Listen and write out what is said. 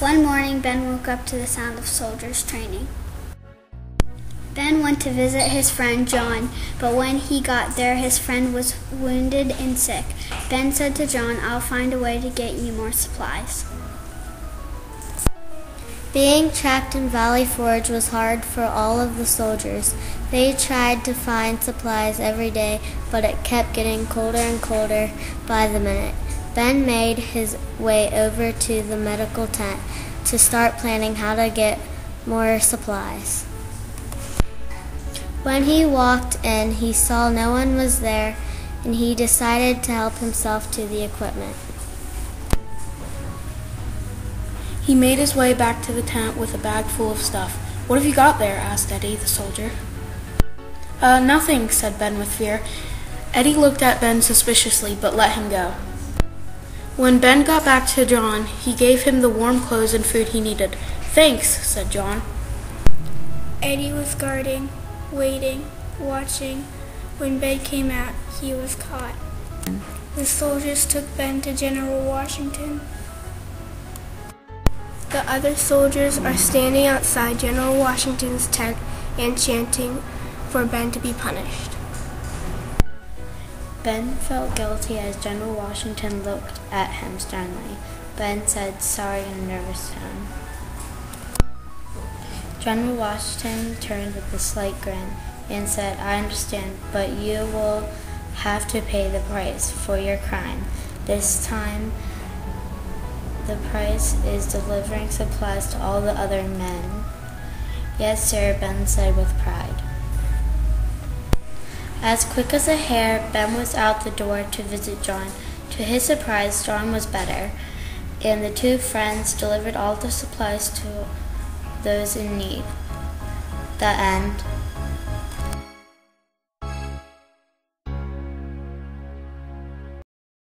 One morning, Ben woke up to the sound of soldiers training. Ben went to visit his friend John, but when he got there, his friend was wounded and sick. Ben said to John, I'll find a way to get you more supplies. Being trapped in Valley Forge was hard for all of the soldiers. They tried to find supplies every day, but it kept getting colder and colder by the minute. Ben made his way over to the medical tent to start planning how to get more supplies. When he walked in, he saw no one was there and he decided to help himself to the equipment. He made his way back to the tent with a bag full of stuff. What have you got there? asked Eddie, the soldier. Uh, nothing, said Ben with fear. Eddie looked at Ben suspiciously, but let him go. When Ben got back to John, he gave him the warm clothes and food he needed. Thanks, said John. Eddie was guarding, waiting, watching. When Ben came out, he was caught. The soldiers took Ben to General Washington. The other soldiers are standing outside General Washington's tent and chanting for Ben to be punished. Ben felt guilty as General Washington looked at him sternly. Ben said sorry in a nervous tone. General Washington turned with a slight grin and said, I understand, but you will have to pay the price for your crime. This time, the price is delivering supplies to all the other men. Yes, sir, Ben said with pride. As quick as a hare, Ben was out the door to visit John. To his surprise, John was better, and the two friends delivered all the supplies to those in need. The end.